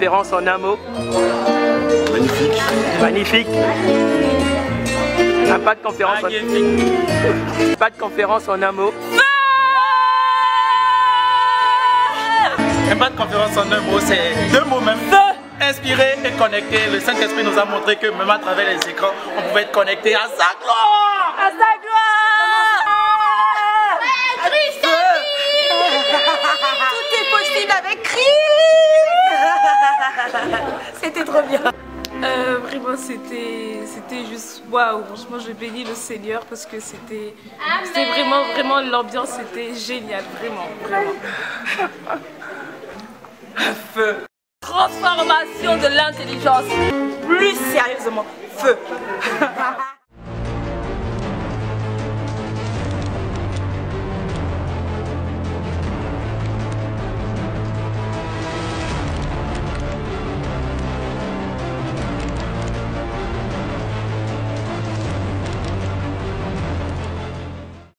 conférence en un mot. Magnifique. Magnifique. Ah, pas de conférence en... Pas de conférence en un mot. Et pas de conférence en un mot, c'est deux mots même. Inspiré et connecté. Le Saint-Esprit nous a montré que même à travers les écrans, on pouvait être connecté à sa gloire. À sa gloire Tout est possible avec Christ C'était trop bien Euh, vraiment, c'était, c'était juste waouh. Franchement, je bénis le Seigneur parce que c'était, c'était vraiment, vraiment l'ambiance était géniale, vraiment, vraiment. Feu Transformation de l'intelligence Plus sérieusement, feu